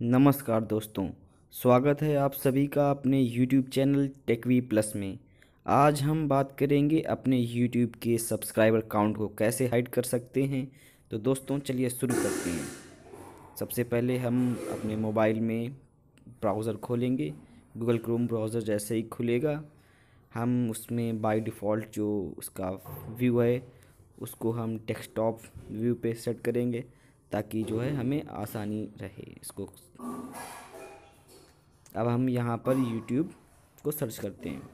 नमस्कार दोस्तों, स्वागत है आप सभी का अपने YouTube चैनल टेकवी प्लस में। आज हम बात करेंगे अपने YouTube के सब्सक्राइबर काउंट को कैसे हाइड कर सकते हैं। तो दोस्तों, चलिए शुरू करते हैं। सबसे पहले हम अपने मोबाइल में ब्राउज़र खोलेंगे। गूगल क्रोम ब्राउज़र जैसे ही खुलेगा, हम उसमें बाय डिफ़ॉल्ट जो उसका व्यू है, उसको हम डेस्कटॉप व्यू पे सेट करेंगे। ताकि जो है हमें आसानी रहे इसको। अब हम यहाँ पर YouTube को सर्च करते हैं।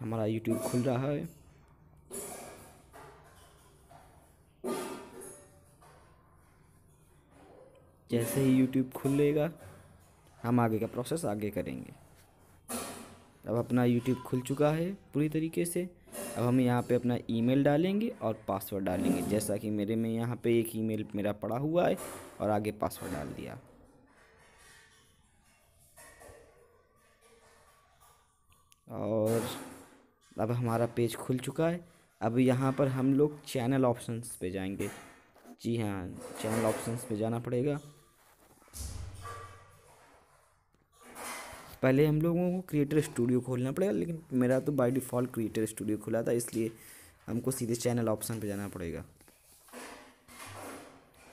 हमारा YouTube खुल रहा है। जैसे ही YouTube खुलेगा, हम आगे का प्रोसेस आगे करेंगे। अब अपना YouTube खुल चुका है पूरी तरीके से। अब हम यहाँ पे अपना ईमेल डालेंगे और पासवर्ड डालेंगे। जैसा कि मेरे में यहाँ पे एक ईमेल मेरा पड़ा हुआ है और आगे पासवर्ड डाल दिया। और अब हमारा पेज खुल चुका है। अब यहाँ पर हम लोग चैनल ऑप्शंस पे जाएँगे। जी हाँ चैनल ऑप्शंस पे जाना पड़ेगा। पहले हम लोगों को क्रिएटर स्टूडियो खोलना पड़ेगा, लेकिन मेरा तो बाय डिफ़ॉल्ट क्रिएटर स्टूडियो खुला था, इसलिए हमको सीधे चैनल ऑप्शन पे जाना पड़ेगा।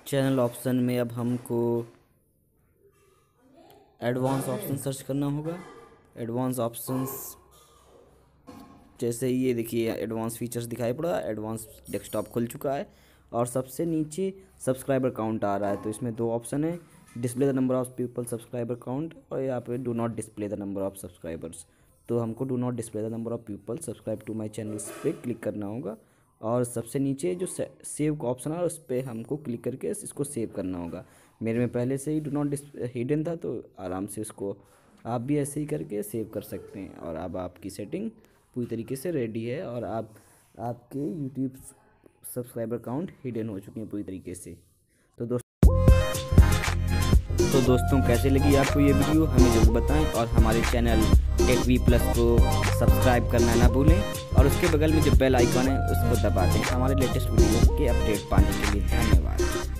चैनल ऑप्शन में अब हमको एडवांस ऑप्शन सर्च करना होगा। एडवांस ऑप्शंस जैसे ये देखिए एडवांस फीचर्स दिखाई पड़ा एडवांस डेस्कटॉप खुल चुका है, और सबसे नीचे सब्सक्राइबर काउंट आ रहा है तो इसमें दो ऑप्शन है। Display the number of people subscriber count और यहाँ पे do not display the number of subscribers तो हमको do not display the number of people subscribe to my channel पे क्लिक करना होगा और सबसे नीचे जो सेव का ऑप्शन है, उस पर हमको क्लिक करके इसको सेव करना होगा। मेरे में पहले से ही डू नॉट हिडन था तो आराम से इसको आप भी ऐसे ही करके सेव कर सकते हैं। और अब आपकी सेटिंग पूरी तरीके से रेडी है और आप, आपके यूट्यूब सब्सक्राइबर काउंट हिडन हो चुके हैं पूरी तरीके से। तो दोस्तों दोस्तों, कैसे लगी आपको ये वीडियो हमें ज़रूर बताएँ और हमारे चैनल टेक वी प्लस को सब्सक्राइब करना ना भूलें। और उसके बगल में जो बेल आइकॉन है, उसको दबा दें हमारे लेटेस्ट वीडियो के अपडेट पाने के लिए धन्यवाद।